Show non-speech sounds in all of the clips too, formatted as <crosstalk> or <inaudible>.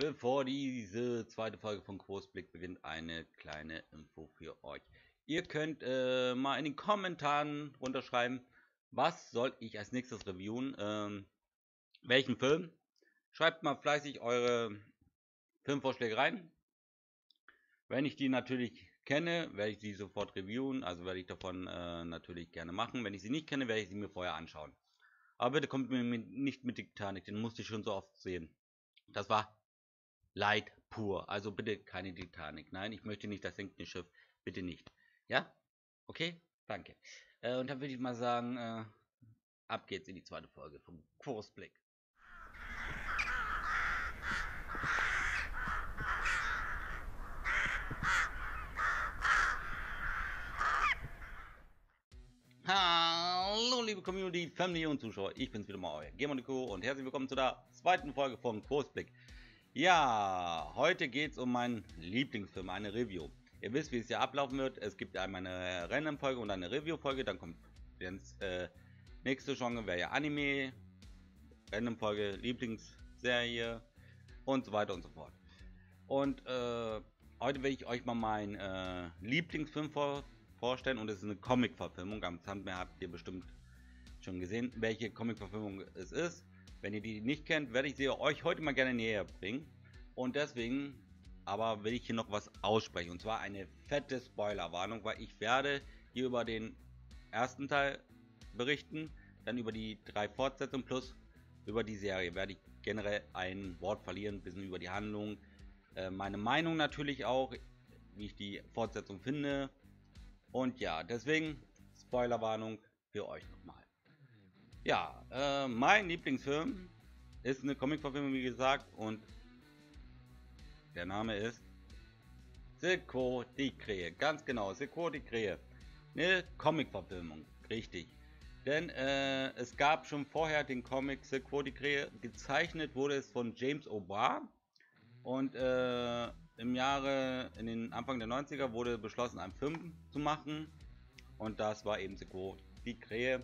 Bevor diese zweite Folge von Großblick beginnt, eine kleine Info für euch. Ihr könnt äh, mal in den Kommentaren runterschreiben, was soll ich als nächstes reviewen, ähm, welchen Film. Schreibt mal fleißig eure Filmvorschläge rein. Wenn ich die natürlich kenne, werde ich sie sofort reviewen, also werde ich davon äh, natürlich gerne machen. Wenn ich sie nicht kenne, werde ich sie mir vorher anschauen. Aber bitte kommt mir nicht mit Titanic, den musste ich schon so oft sehen. Das war Leid pur. Also bitte keine Titanic. Nein, ich möchte nicht das sinkende Schiff. Bitte nicht. Ja? Okay? Danke. Äh, und dann würde ich mal sagen, äh, ab geht's in die zweite Folge vom Kursblick. Hallo liebe Community, Family und Zuschauer, ich bin's wieder mal euer Gemonico und herzlich willkommen zu der zweiten Folge vom Kursblick. Ja, heute geht es um meinen Lieblingsfilm, eine Review. Ihr wisst, wie es ja ablaufen wird. Es gibt einmal eine Random-Folge und eine Review-Folge. Dann kommt das äh, nächste Genre, wäre ja Anime, Random-Folge, Lieblingsserie und so weiter und so fort. Und äh, heute will ich euch mal meinen äh, Lieblingsfilm vor vorstellen und es ist eine Comic-Verfilmung. Am Thumbnail habt ihr bestimmt schon gesehen, welche Comic-Verfilmung es ist. Wenn ihr die nicht kennt, werde ich sie euch heute mal gerne näher bringen. Und deswegen aber will ich hier noch was aussprechen. Und zwar eine fette Spoilerwarnung, weil ich werde hier über den ersten Teil berichten, dann über die drei Fortsetzungen plus über die Serie werde ich generell ein Wort verlieren, ein bisschen über die Handlung, äh, meine Meinung natürlich auch, wie ich die Fortsetzung finde, und ja, deswegen Spoilerwarnung für euch nochmal. Ja, äh, mein Lieblingsfilm ist eine Comicverfilmung, wie gesagt, und der Name ist Silko die Krähe. Ganz genau, Silko die Krähe. Eine Comicverfilmung, richtig. Denn äh, es gab schon vorher den Comic Silko die Krähe. Gezeichnet wurde es von James O'Barr. Und äh, im Jahre, in den Anfang der 90er wurde beschlossen, einen Film zu machen. Und das war eben Seco, die Krähe.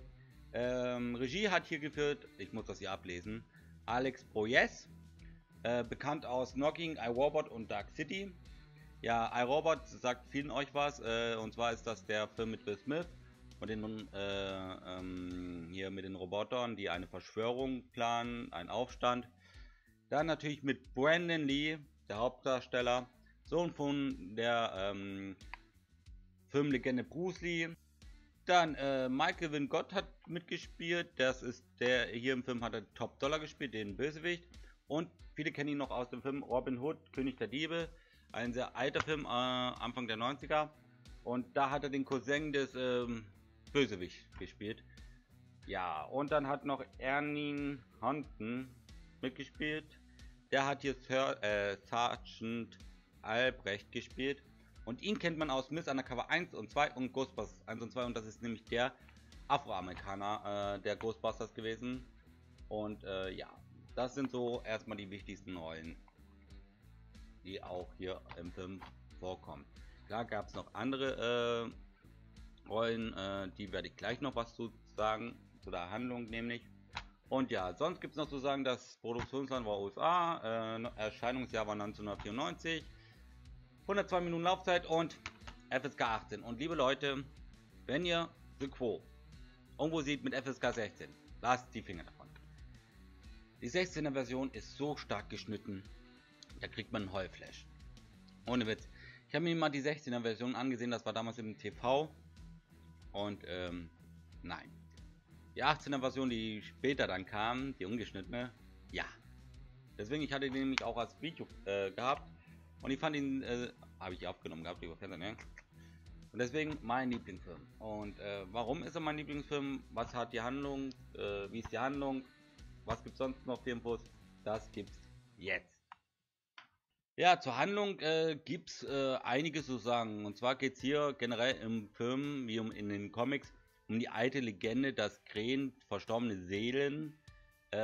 Ähm, Regie hat hier geführt, ich muss das hier ablesen, Alex Proyes, äh, bekannt aus Knocking, iRobot und Dark City. Ja, iRobot sagt vielen euch was, äh, und zwar ist das der Film mit Will Smith und den, äh, ähm, hier mit den Robotern, die eine Verschwörung planen, einen Aufstand. Dann natürlich mit Brandon Lee, der Hauptdarsteller, Sohn von der ähm, Filmlegende Bruce Lee. Dann äh, Michael Vin Gott hat mitgespielt. Das ist der hier im Film hat er Top Dollar gespielt, den Bösewicht. Und viele kennen ihn noch aus dem Film Robin Hood, König der Diebe. Ein sehr alter Film, äh, Anfang der 90er. Und da hat er den Cousin des ähm, Bösewicht gespielt. Ja, und dann hat noch Ernie Hunton mitgespielt. Der hat hier Sir, äh, Sergeant Albrecht gespielt. Und ihn kennt man aus Miss Undercover 1 und 2 und Ghostbusters 1 und 2. Und das ist nämlich der Afroamerikaner äh, der Ghostbusters gewesen. Und äh, ja, das sind so erstmal die wichtigsten Rollen, die auch hier im Film vorkommen. Klar gab es noch andere äh, Rollen, äh, die werde ich gleich noch was zu sagen, zu der Handlung nämlich. Und ja, sonst gibt es noch zu sagen, das Produktionsland war USA, äh, Erscheinungsjahr war 1994, 102 Minuten Laufzeit und FSK 18. Und liebe Leute, wenn ihr The Quo irgendwo seht mit FSK 16, lasst die Finger davon. Die 16er Version ist so stark geschnitten, da kriegt man einen Heulflash. Ohne Witz. Ich habe mir mal die 16er Version angesehen, das war damals im TV. Und ähm, nein. Die 18er Version, die später dann kam, die ungeschnittene, ja. Deswegen, ich hatte den nämlich auch als Video äh, gehabt. Und ich fand ihn, äh, habe ich aufgenommen gehabt über Fernsehen? Und deswegen mein Lieblingsfilm. Und äh, warum ist er mein Lieblingsfilm? Was hat die Handlung? Äh, wie ist die Handlung? Was gibt sonst noch für Infos? Das gibt's jetzt. Ja, zur Handlung äh, gibt es äh, einiges zu sagen. Und zwar geht es hier generell im Film, wie um in den Comics, um die alte Legende, dass Krähen verstorbene Seelen äh,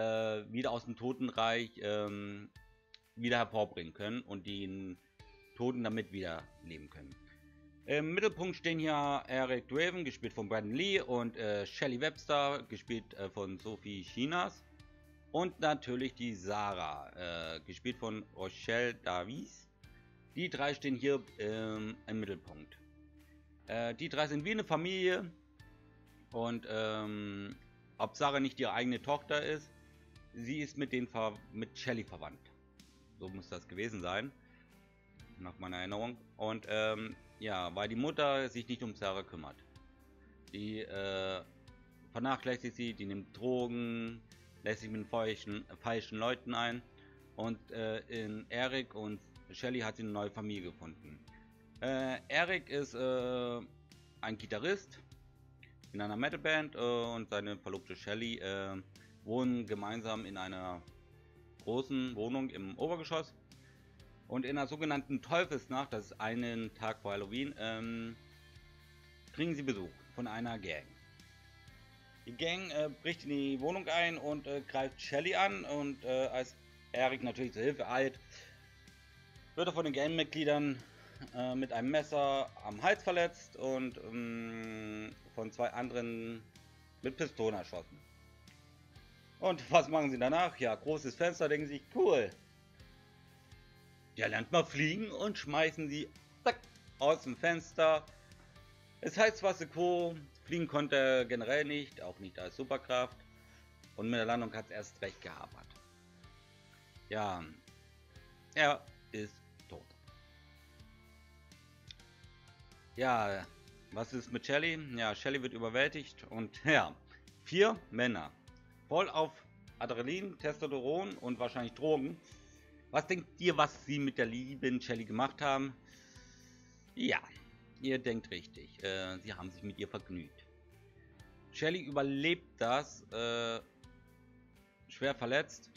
wieder aus dem Totenreich ähm, wieder hervorbringen können und den Toten damit wieder leben können. Im Mittelpunkt stehen hier Eric Draven, gespielt von Brandon Lee, und äh, Shelley Webster, gespielt äh, von Sophie Chinas. Und natürlich die Sarah, äh, gespielt von Rochelle Davies. Die drei stehen hier ähm, im Mittelpunkt. Äh, die drei sind wie eine Familie. Und ähm, ob Sarah nicht ihre eigene Tochter ist, sie ist mit, den Ver mit Shelly verwandt. So muss das gewesen sein. Nach meiner Erinnerung. Und ähm, ja, weil die Mutter sich nicht um Sarah kümmert. Die äh, vernachlässigt sie, die nimmt Drogen, lässt sich mit falschen, falschen Leuten ein. Und äh, in Eric und Shelly hat sie eine neue Familie gefunden. Äh, Eric ist äh, ein Gitarrist in einer Metalband äh, und seine Verlobte Shelly äh, wohnen gemeinsam in einer großen Wohnung im Obergeschoss. Und in der sogenannten Teufelsnacht, das ist einen Tag vor Halloween, ähm, kriegen sie Besuch von einer Gang. Die Gang äh, bricht in die Wohnung ein und äh, greift Shelly an und äh, als Eric natürlich zur Hilfe eilt, wird er von den Gangmitgliedern äh, mit einem Messer am Hals verletzt und ähm, von zwei anderen mit Pistolen erschossen. Und <laughs> was machen sie danach? Ja, großes Fenster, denken sich, cool. Ja, lernt mal fliegen und schmeißen sie zack, aus dem Fenster. Es heißt zwar Co. Fliegen konnte er generell nicht, auch nicht als Superkraft. Und mit der Landung hat es erst recht gehabert. Ja, er ist tot. Ja, was ist mit Shelly? Ja, Shelly wird überwältigt und <laughs> ja, vier Männer. Voll auf Adrenalin, Testosteron und wahrscheinlich Drogen. Was denkt ihr, was sie mit der lieben Shelly gemacht haben? Ja, ihr denkt richtig. Äh, sie haben sich mit ihr vergnügt. Shelly überlebt das, äh, schwer verletzt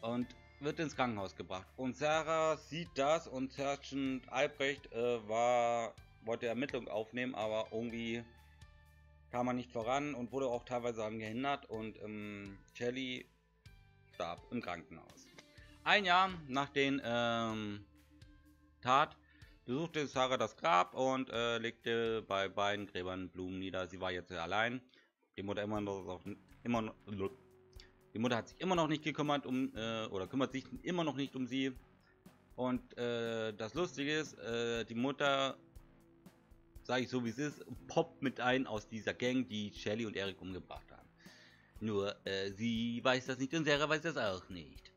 und wird ins Krankenhaus gebracht. Und Sarah sieht das und Sergeant Albrecht äh, war, wollte Ermittlungen aufnehmen, aber irgendwie kam er nicht voran und wurde auch teilweise angehindert und ähm, Shelly starb im Krankenhaus. Ein Jahr nach den ähm, Tat besuchte Sarah das Grab und äh, legte bei beiden Gräbern Blumen nieder. Sie war jetzt allein. Die Mutter immer noch, immer noch, die Mutter hat sich immer noch nicht gekümmert um äh, oder kümmert sich immer noch nicht um sie. Und äh, das Lustige ist, äh, die Mutter, sage ich so wie es ist, poppt mit ein aus dieser Gang, die Shelly und Eric umgebracht haben. Nur äh, sie weiß das nicht und Sarah weiß das auch nicht.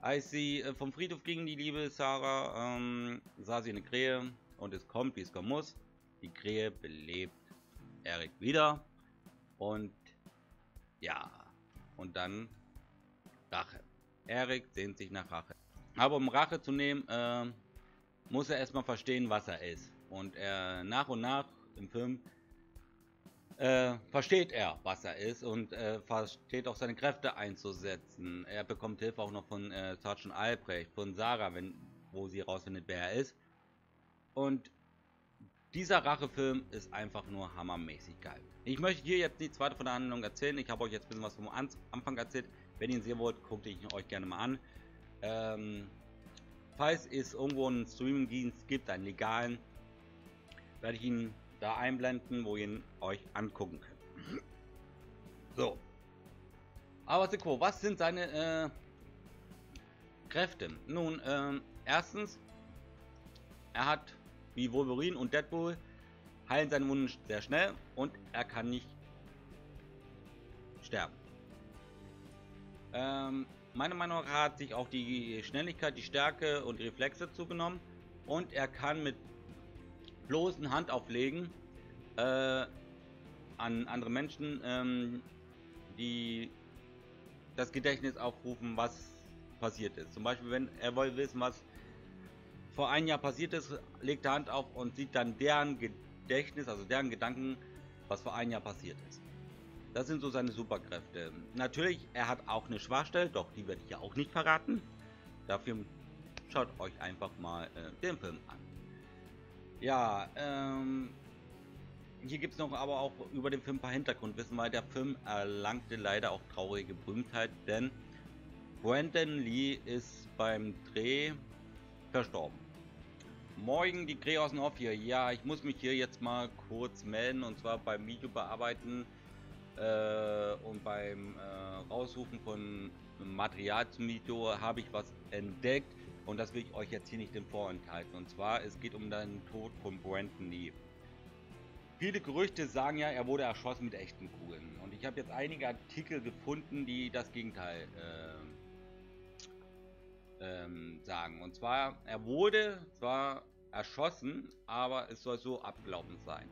Als sie äh, vom Friedhof ging, die liebe Sarah, ähm, sah sie eine Krähe und es kommt, wie es kommen muss. Die Krähe belebt Erik wieder und ja, und dann Rache. Erik sehnt sich nach Rache. Aber um Rache zu nehmen, äh, muss er erstmal verstehen, was er ist. Und er nach und nach im Film äh, versteht er, was er ist und äh, versteht auch seine Kräfte einzusetzen. Er bekommt Hilfe auch noch von äh, Sergeant Albrecht, von Sarah, wenn, wo sie rausfindet, wer er ist. Und dieser Rachefilm ist einfach nur hammermäßig geil. Ich möchte hier jetzt nichts weiter von der Handlung erzählen. Ich habe euch jetzt ein bisschen was vom Anfang erzählt. Wenn ihr ihn sehen wollt, guckt ihn euch gerne mal an. Ähm, falls es irgendwo einen Streaming-Dienst gibt, einen legalen, werde ich ihn da einblenden, wo ihr ihn euch angucken könnt. So. Aber Seko, was sind seine äh, Kräfte? Nun, ähm, erstens, er hat wie Wolverine und Deadpool heilen seine Wunden sehr schnell und er kann nicht sterben. Ähm, meiner Meinung nach hat sich auch die Schnelligkeit, die Stärke und die Reflexe zugenommen und er kann mit bloßen Handauflegen äh, an andere Menschen, ähm, die das Gedächtnis aufrufen, was passiert ist. Zum Beispiel, wenn er will wissen, was vor einem Jahr passiert ist, legt er Hand auf und sieht dann deren Gedächtnis, also deren Gedanken, was vor einem Jahr passiert ist. Das sind so seine Superkräfte. Natürlich, er hat auch eine Schwachstelle, doch die werde ich ja auch nicht verraten. Dafür schaut euch einfach mal äh, den Film an. Ja, ähm, hier gibt es noch aber auch über den Film ein paar Hintergrundwissen, weil der Film erlangte leider auch traurige Berühmtheit, denn Brandon Lee ist beim Dreh verstorben. Morgen die Dreh aus dem Off hier. Ja, ich muss mich hier jetzt mal kurz melden und zwar beim Video bearbeiten. Äh, und beim äh, Raussuchen von Material zum Video habe ich was entdeckt und das will ich euch jetzt hier nicht im vorenthalten. Und zwar, es geht um den Tod von Brandon Lee. Viele Gerüchte sagen ja, er wurde erschossen mit echten Kugeln. Und ich habe jetzt einige Artikel gefunden, die das Gegenteil äh, ähm, sagen. Und zwar, er wurde zwar erschossen, aber es soll so abgelaufen sein.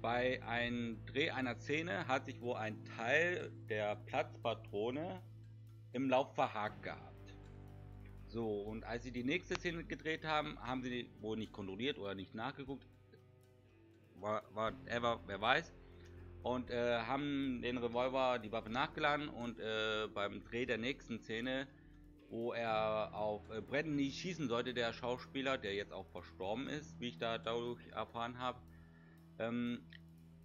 Bei einem Dreh einer Szene hat sich wohl ein Teil der Platzpatrone im Lauf verhakt gehabt. So, und als sie die nächste Szene gedreht haben, haben sie wohl nicht kontrolliert oder nicht nachgeguckt. Whatever, wer weiß. Und äh, haben den Revolver, die Waffe nachgeladen und äh, beim Dreh der nächsten Szene, wo er auf äh, Brandon schießen sollte, der Schauspieler, der jetzt auch verstorben ist, wie ich da dadurch erfahren habe, ähm,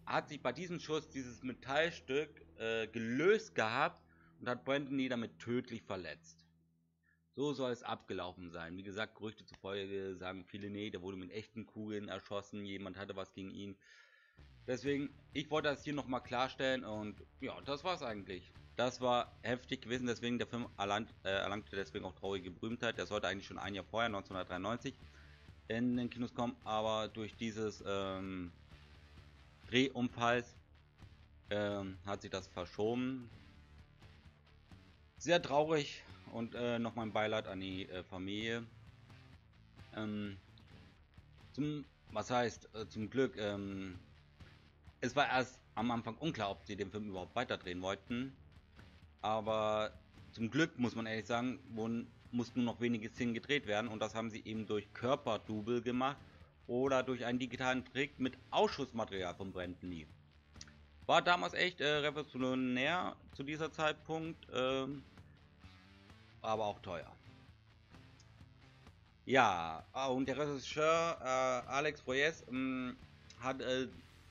hat sich bei diesem Schuss dieses Metallstück äh, gelöst gehabt und hat Brandon damit tödlich verletzt. So soll es abgelaufen sein. Wie gesagt, Gerüchte zufolge sagen viele, nee, der wurde mit echten Kugeln erschossen, jemand hatte was gegen ihn. Deswegen, ich wollte das hier nochmal klarstellen und ja, das war's eigentlich. Das war heftig gewesen, deswegen der Film erlangt, äh, erlangte deswegen auch traurige Berühmtheit. Der sollte eigentlich schon ein Jahr vorher, 1993, in den Kinos kommen, aber durch dieses ähm, Drehunfalls ähm, hat sich das verschoben. Sehr traurig und äh, noch mein Beileid an die äh, Familie. Ähm, zum, was heißt, äh, zum Glück, ähm, es war erst am Anfang unklar, ob sie den Film überhaupt weiterdrehen wollten. Aber zum Glück, muss man ehrlich sagen, wurden, mussten nur noch wenige Szenen gedreht werden und das haben sie eben durch Körperdouble gemacht oder durch einen digitalen Trick mit Ausschussmaterial von Brandon Lee. War damals echt äh, revolutionär zu dieser Zeitpunkt, äh, aber auch teuer. Ja, ah, und der Regisseur äh, Alex Proyes ähm, hat äh,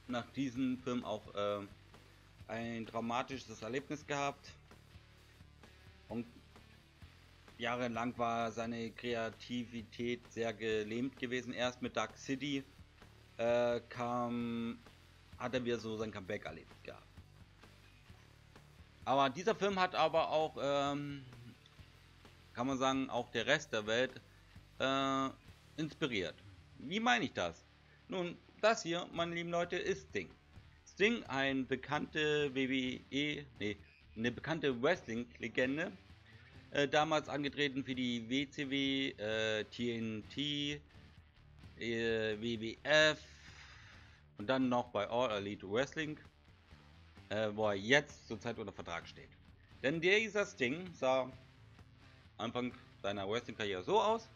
nach diesem Film auch äh, ein dramatisches Erlebnis gehabt. Und jahrelang war seine Kreativität sehr gelähmt gewesen. Erst mit Dark City äh, kam, hat er wieder so sein Comeback erlebt gehabt. Aber dieser Film hat aber auch, ähm, kann man sagen, auch der Rest der Welt äh, inspiriert. Wie meine ich das? Nun, das hier, meine lieben Leute, ist Sting. Sting, ein bekannte WWE, nee, eine bekannte Wrestling-Legende, äh, damals angetreten für die WCW, äh, TNT, äh, WWF und dann noch bei All Elite Wrestling, äh, wo er jetzt zurzeit unter Vertrag steht. Denn dieser Sting sah Anfang seiner Wrestling-Karriere so aus.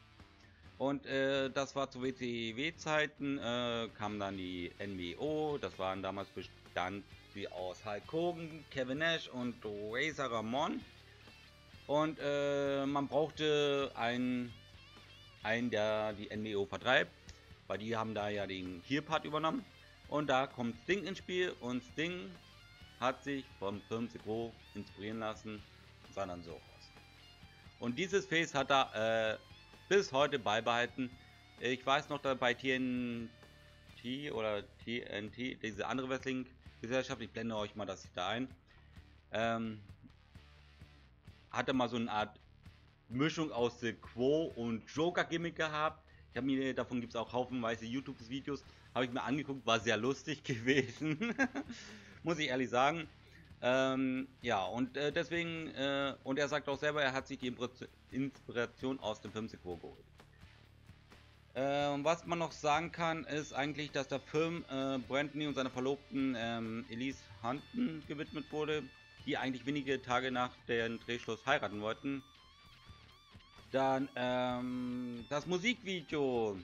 Und äh, das war zu WCW-Zeiten, äh, kam dann die NWO, das waren damals bestand sie aus Hulk Hogan, Kevin Nash und Razor Ramon. Und äh, man brauchte einen, einen, der die NWO vertreibt, weil die haben da ja den Heel-Part übernommen. Und da kommt Sting ins Spiel und Sting hat sich vom Film Segro inspirieren lassen und sah dann so. Und dieses Face hat er äh, bis heute beibehalten. Ich weiß noch, da bei TNT oder TNT, diese andere Wrestling-Gesellschaft, ich blende euch mal das da ein, ähm, hatte mal so eine Art Mischung aus The Quo und Joker-Gimmick gehabt. Ich habe mir, davon gibt es auch haufenweise YouTube-Videos, habe ich mir angeguckt, war sehr lustig <laughs> gewesen. Muss ich ehrlich sagen. Ähm, ja, und äh, deswegen, äh, und er sagt auch selber, er hat sich die Inspiration aus dem Film geholt. Äh, was man noch sagen kann, ist eigentlich, dass der Film äh, Brandon und seiner Verlobten ähm, Elise Hunton gewidmet wurde die eigentlich wenige Tage nach dem Drehschluss heiraten wollten. Dann ähm, das Musikvideo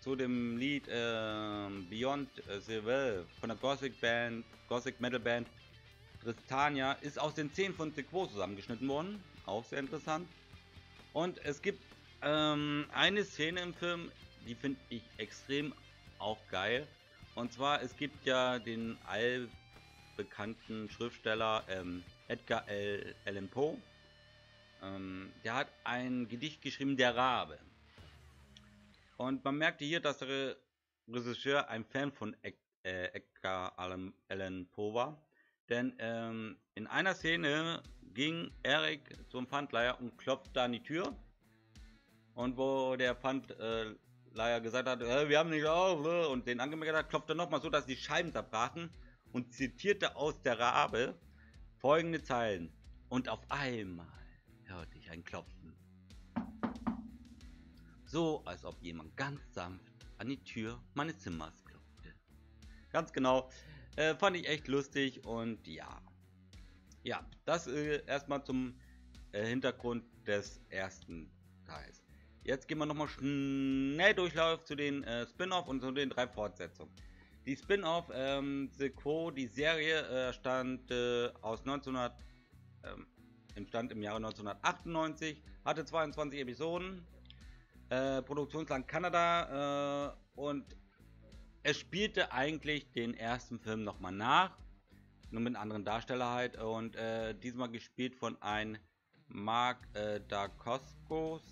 zu dem Lied äh, Beyond Well von der Gothic Band, Gothic Metal Band Tristania ist aus den 10 von Sequo zusammengeschnitten worden. Auch sehr interessant. Und es gibt ähm, eine Szene im Film, die finde ich extrem auch geil. Und zwar, es gibt ja den All bekannten Schriftsteller ähm, Edgar L. Allan Poe. Ähm, der hat ein Gedicht geschrieben, Der Rabe. Und man merkte hier, dass der Regisseur ein Fan von äh, Edgar Allan Poe war. Denn ähm, in einer Szene ging Erik zum Pfandleiher und klopfte an die Tür. Und wo der Pfandleiher gesagt hat, äh, wir haben nicht auf, und den angemerkt hat, klopfte nochmal so, dass die Scheiben zerbrachen und zitierte aus der Rabe folgende Zeilen. Und auf einmal hörte ich ein Klopfen. So, als ob jemand ganz sanft an die Tür meines Zimmers klopfte. Ganz genau. Äh, fand ich echt lustig und ja. Ja, das äh, erstmal zum äh, Hintergrund des ersten Teils. Jetzt gehen wir nochmal schnell Durchlauf zu den äh, Spin-off und zu den drei Fortsetzungen. Die Spin-off, ähm, The Quo, die Serie äh, stand äh, aus 1900, ähm, entstand im Jahre 1998, hatte 22 Episoden, äh, Produktionsland Kanada äh, und es spielte eigentlich den ersten Film nochmal nach, nur mit anderen Darsteller halt und äh, diesmal gespielt von ein Mark äh, Dacoscos,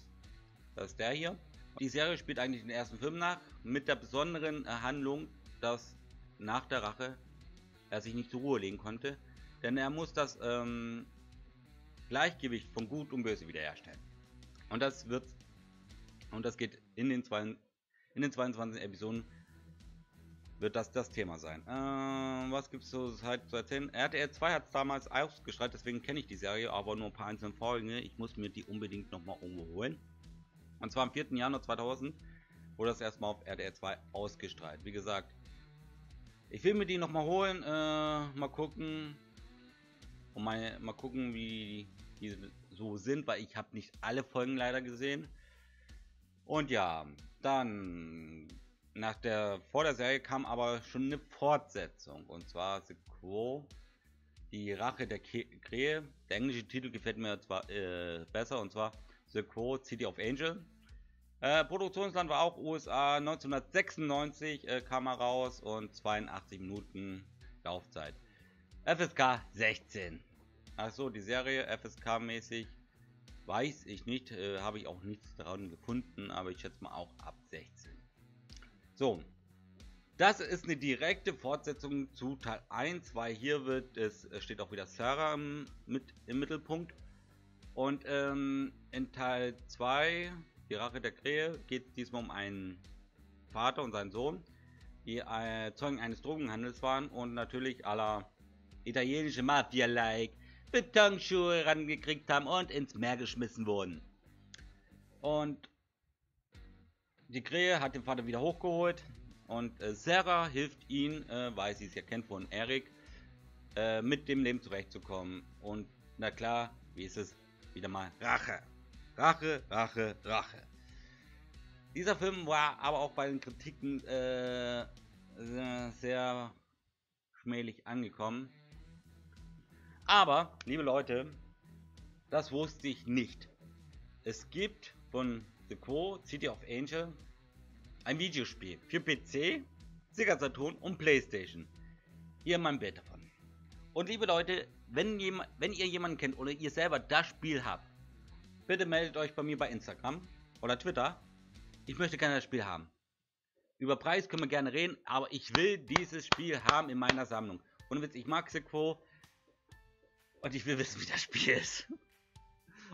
das ist der hier. Die Serie spielt eigentlich den ersten Film nach, mit der besonderen äh, Handlung, dass nach der Rache er sich nicht zur Ruhe legen konnte, denn er muss das ähm, Gleichgewicht von Gut und Böse wiederherstellen. Und das wird und das geht in den, zwei, in den 22 Episoden wird das das Thema sein. Äh, was gibt es so halt zu erzählen? RTL 2 hat es damals ausgestrahlt, deswegen kenne ich die Serie, aber nur ein paar einzelne Folgen. Ich muss mir die unbedingt nochmal irgendwo holen. Und zwar am 4. Januar 2000 wurde das erstmal auf RTL 2 ausgestrahlt. Wie gesagt, ich will mir die nochmal holen, äh, mal gucken. Und mal, mal gucken, wie die so sind, weil ich habe nicht alle Folgen leider gesehen. Und ja, dann nach der vor der Serie kam aber schon eine Fortsetzung und zwar The Quo, die Rache der Krähe. Der englische Titel gefällt mir zwar äh, besser und zwar The Quo City of Angel. Äh, Produktionsland war auch USA. 1996 äh, kam er raus und 82 Minuten Laufzeit. FSK 16. Achso, die Serie FSK mäßig Weiß ich nicht, äh, habe ich auch nichts daran gefunden, aber ich schätze mal auch ab 16. So, das ist eine direkte Fortsetzung zu Teil 1, weil hier wird es steht auch wieder Sarah im, mit im Mittelpunkt. Und ähm, in Teil 2, die Rache der Krähe, geht es diesmal um einen Vater und seinen Sohn, die äh, Zeugen eines Drogenhandels waren und natürlich aller italienische Mafia-like Betonschuhe rangekriegt haben und ins Meer geschmissen wurden. Und die Krähe hat den Vater wieder hochgeholt und äh, Sarah hilft ihm, äh, weil sie es ja kennt von Eric, äh, mit dem Leben zurechtzukommen. Und na klar, wie ist es? Wieder mal Rache. Rache, Rache, Rache. Dieser Film war aber auch bei den Kritiken äh, sehr schmählich angekommen. Aber, liebe Leute, das wusste ich nicht. Es gibt von The Quo City of Angel ein Videospiel für PC, Sega Saturn und Playstation. Hier mein Bild davon. Und liebe Leute, wenn, jemand, wenn ihr jemanden kennt oder ihr selber das Spiel habt, bitte meldet euch bei mir bei Instagram oder Twitter. Ich möchte gerne das Spiel haben. Über Preis können wir gerne reden, aber ich will dieses Spiel haben in meiner Sammlung. Und ich mag Sequo, und ich will wissen, wie das Spiel ist.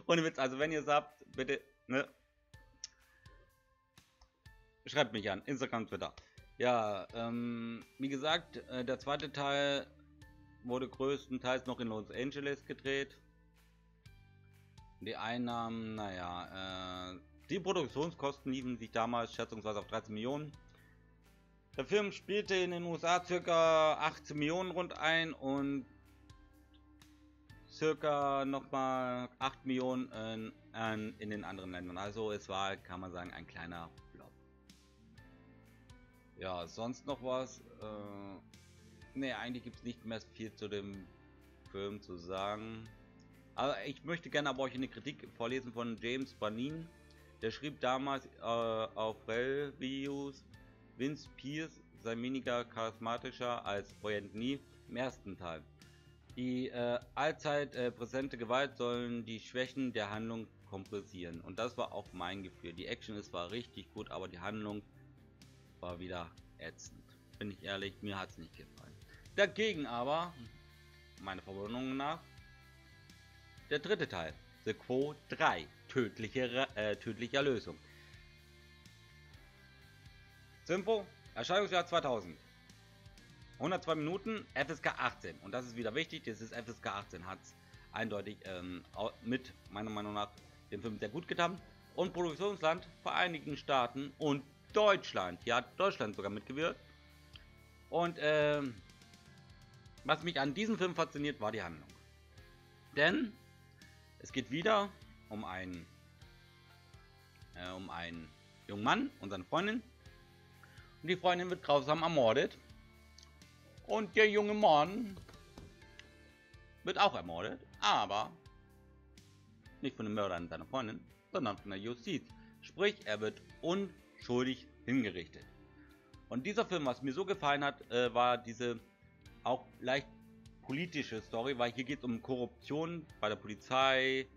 Ohne Witz, also wenn ihr sagt, bitte, ne? Schreibt mich an, Instagram, Twitter. Ja, ähm, wie gesagt, äh, der zweite Teil wurde größtenteils noch in Los Angeles gedreht. Die Einnahmen, naja, äh, die Produktionskosten liefen sich damals schätzungsweise auf 13 Millionen. Der Film spielte in den USA circa 18 Millionen rund ein und circa nochmal 8 Millionen in, in, in, den anderen Ländern. Also es war, kann man sagen, ein kleiner. Ja, sonst noch was? Äh, ne, eigentlich gibt es nicht mehr viel zu dem Film zu sagen. Aber ich möchte gerne aber euch eine Kritik vorlesen von James Banin. Der schrieb damals äh, auf Rel-Videos, Vince Pierce sei weniger charismatischer als Brian Nie im ersten Teil. Die äh, allzeit äh, präsente Gewalt sollen die Schwächen der Handlung kompensieren. Und das war auch mein Gefühl. Die Action ist zwar richtig gut, aber die Handlung war wieder ätzend. Bin ich ehrlich, mir hat es nicht gefallen. Dagegen aber meiner Verwunderung nach der dritte Teil, The Quo 3, tödliche, äh, tödliche Erlösung. Simpo, Erscheinungsjahr 2000. 102 Minuten, FSK 18. Und das ist wieder wichtig, das ist FSK 18, hat es eindeutig ähm, mit, meiner Meinung nach, dem Film sehr gut getan. Und Produktionsland, Vereinigten Staaten und Deutschland. Hat Deutschland sogar mitgewirkt. Und ähm, was mich an diesem Film fasziniert, war die Handlung. Denn es geht wieder um einen, äh, um einen jungen Mann und seine Freundin. Und die Freundin wird grausam ermordet. Und der junge Mann wird auch ermordet, aber nicht von dem Mörder an seiner Freundin, sondern von der Justiz. Sprich, er wird unschuldig hingerichtet. Und dieser Film, was mir so gefallen hat, äh, war diese auch leicht politische Story, weil hier geht es um Korruption bei der Polizei,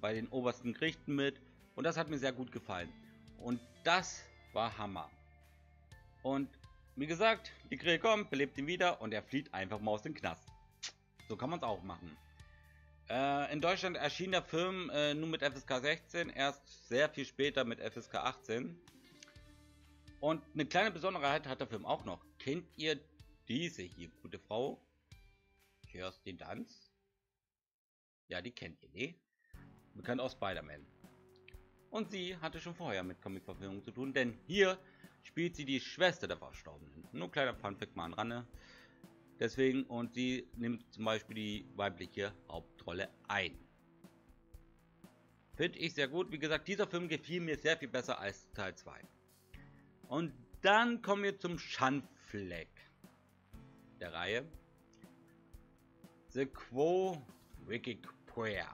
bei den obersten Gerichten mit. Und das hat mir sehr gut gefallen. Und das war Hammer. Und wie gesagt, die Grill kommt, belebt ihn wieder und er flieht einfach mal aus dem Knast. So kann man es auch machen. Äh, in Deutschland erschien der Film äh, nur mit FSK 16, erst sehr viel später mit FSK 18. Und eine kleine Besonderheit hat der Film auch noch. Kennt ihr diese hier, gute Frau? Kirsten Dunst? Ja, die kennt ihr, ne? Bekannt aus Spider-Man. Und sie hatte schon vorher mit Comic-Verfilmungen zu tun, denn hier spielt sie die Schwester der Verstorbenen. Nur kleiner Funfact mal an Ranne. Deswegen, und sie nimmt zum Beispiel die weibliche Hauptrolle ein. Finde ich sehr gut. Wie gesagt, dieser Film gefiel mir sehr viel besser als Teil 2. Und dann kommen wir zum Schandfleck der Reihe. The Quo Wikipedia.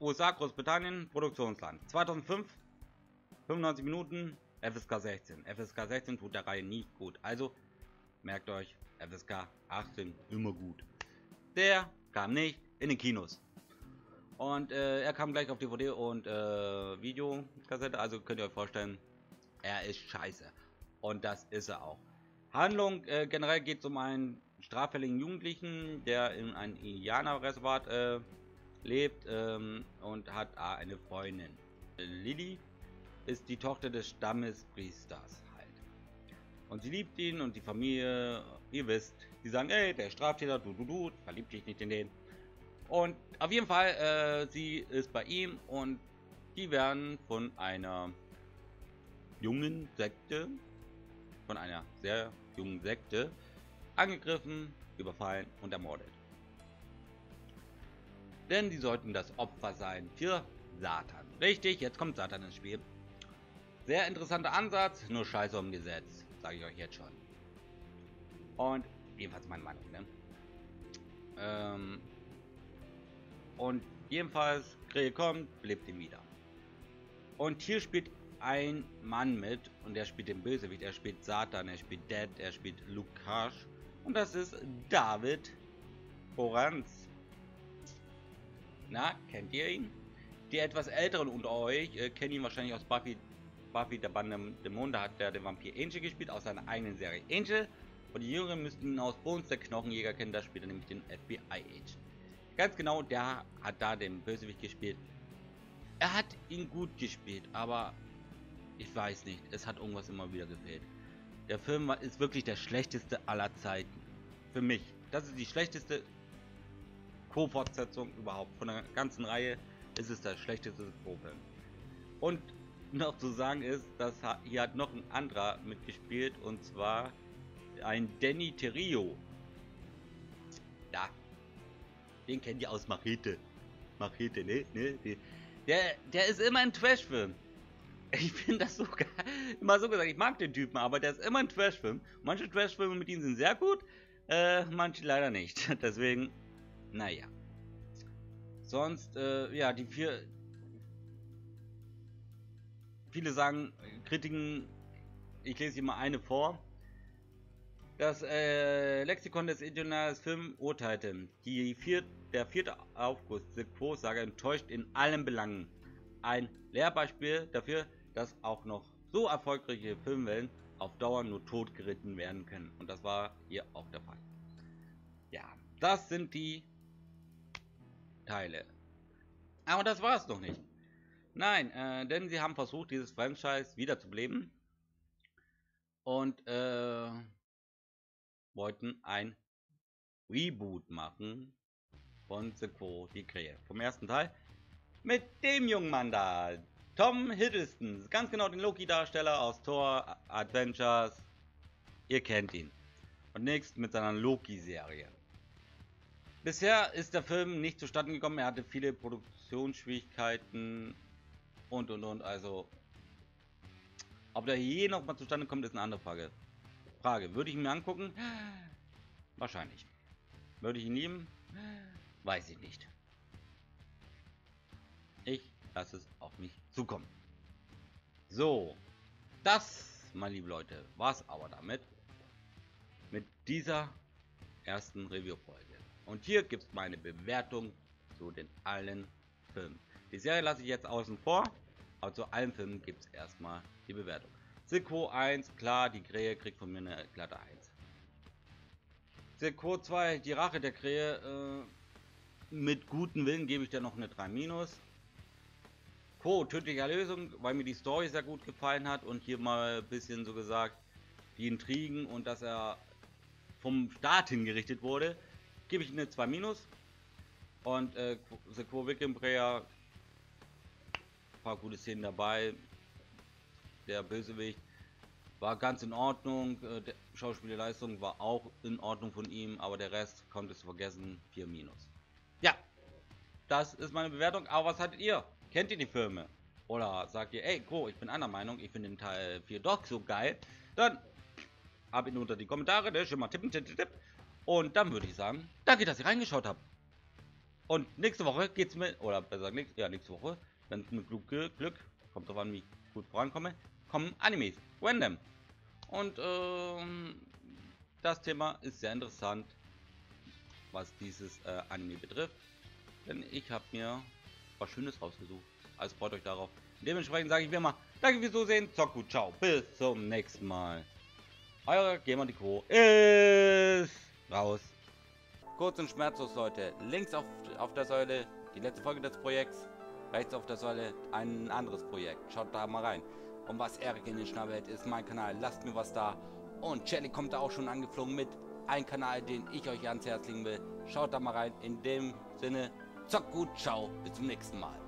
USA, Großbritannien, Produktionsland. 2005, 95 Minuten, FSK 16. FSK 16 tut der Reihe nie gut. Also merkt euch, FSK 18 immer gut. Der kam nicht in den Kinos. Und äh, er kam gleich auf DVD und äh, Videokassette. Also könnt ihr euch vorstellen, er ist scheiße. Und das ist er auch. Handlung äh, generell geht es um einen straffälligen Jugendlichen, der in einem Indianerreservat äh, lebt ähm, und hat äh, eine Freundin. Lilly ist die Tochter des Stammespriesters halt. Und sie liebt ihn und die Familie, ihr wisst, die sagen, ey, der Straftäter, du, du, du, verliebt dich nicht in den. Und auf jeden Fall, äh, sie ist bei ihm und die werden von einer jungen Sekte, von einer sehr jungen Sekte angegriffen, überfallen und ermordet. Denn die sollten das Opfer sein für Satan. Richtig, jetzt kommt Satan ins Spiel. Sehr interessanter Ansatz, nur scheiße umgesetzt, sage ich euch jetzt schon. Und jedenfalls meine Meinung, ne? Ähm, und jedenfalls, Grill kommt, belebt ihn wieder. Und hier spielt ein Mann mit und er spielt den Bösewicht, er spielt Satan, er spielt Dead, er spielt Lukas und das ist David Oranz. Na, kennt ihr ihn? Die etwas älteren unter euch äh, kennen ihn wahrscheinlich aus Buffy, Buffy der Band Dämon, da hat der den Vampir Angel gespielt, aus seiner eigenen Serie Angel. Und die Jüngeren müssten ihn aus Bones der Knochenjäger kennen, da spielt er nämlich den FBI Agent. Ganz genau, der hat da den Bösewicht gespielt. Er hat ihn gut gespielt, aber ich weiß nicht, es hat irgendwas immer wieder gefehlt. Der Film ist wirklich der schlechteste aller Zeiten. Für mich. Das ist die schlechteste Co-Fortsetzung überhaupt. Von der ganzen Reihe ist es der schlechteste Co-Film. Und noch zu sagen ist, dass hier hat noch ein anderer mitgespielt und zwar ein Danny Terrio. Ja, den kennt ihr aus Machete. Machete, ne? ne? Der, der ist immer ein Trash-Film. Ich finde das so geil. Immer so gesagt, ich mag den Typen, aber der ist immer ein Trash-Film. Manche Trash-Filme mit ihm sind sehr gut, äh, manche leider nicht. <laughs> Deswegen, naja. Sonst, äh, ja, die vier. Viele sagen, Kritiken, ich lese hier mal eine vor. Das äh, Lexikon des Internationalen Film urteilte, die vier, der 4. August, The Quo-Sage enttäuscht in allen Belangen. Ein Lehrbeispiel dafür, dass auch noch so erfolgreiche Filmwellen auf Dauer nur tot geritten werden können. Und das war hier auch der Fall. Ja, Das sind die Teile. Aber das war es noch nicht. Nein, äh, denn sie haben versucht, dieses Franchise wiederzubeleben. Und äh, wollten ein Reboot machen von The Quo, die Krähe. Vom ersten Teil. Mit dem jungen Mann da. Tom Hiddleston. Ganz genau den Loki-Darsteller aus Thor Adventures. Ihr kennt ihn. Und nächst mit seiner Loki-Serie. Bisher ist der Film nicht zustande gekommen. Er hatte viele Produktionsschwierigkeiten und und und. Also, ob der je noch mal zustande kommt, ist eine andere Frage. Frage: Würde ich ihn mir angucken? Wahrscheinlich. Würde ich ihn nehmen? Weiß ich nicht. Ich lasse es auf mich zukommen. So, das, meine lieben Leute, war es aber damit. Mit dieser ersten Review-Folge. Und hier gibt es meine Bewertung zu den allen Filmen. Die Serie lasse ich jetzt außen vor, aber zu allen Filmen gibt es erstmal die Bewertung. Silko 1, klar, die Krähe kriegt von mir eine glatte 1. Silko 2, die Rache der Krähe, äh, mit gutem Willen gebe ich dir noch eine 3 minus. Co, tödliche Erlösung, weil mir die Story sehr gut gefallen hat und hier mal ein bisschen so gesagt, die Intrigen und dass er vom Staat hingerichtet wurde, gebe ich eine 2 minus. Und äh, The Quo Wickenbreyer, paar gute Szenen dabei. Der Bösewicht war ganz in Ordnung. Äh, der Schauspielleistung war auch in Ordnung von ihm, aber der Rest konnte es vergessen. 4 minus. Ja, das ist meine Bewertung. Aber was hattet ihr? Kennt ihr die Filme? Oder sagt ihr, ey, Co, ich bin einer Meinung, ich finde den Teil 4 doch so geil. Dann ab ihn unter die Kommentare, ne? Schon mal tippen, tipp, tipp. Und dann würde ich sagen, danke, dass ihr reingeschaut habt. Und nächste Woche geht's mit, oder besser gesagt, ja, nächste Woche, wenn es mit Glück, Glück, kommt drauf an, wie ich gut vorankomme, kommen Animes, random. Und ähm, das Thema ist sehr interessant, was dieses äh, Anime betrifft. Denn ich habe mir was Schönes rausgesucht. Also freut euch darauf. Dementsprechend sage ich wie immer, danke fürs Zusehen, zock gut, ciao, bis zum nächsten Mal. Euer Gamer ist raus. Kurz und schmerzlos, Leute. Links auf, auf der Säule die letzte Folge des Projekts. Rechts auf der Säule ein anderes Projekt. Schaut da mal rein. Und was Erik in den Schnabel hält, ist mein Kanal. Lasst mir was da. Und Jelly kommt da auch schon angeflogen mit. Ein Kanal, den ich euch ans Herz legen will. Schaut da mal rein. In dem Sinne, zock gut, ciao, bis zum nächsten Mal.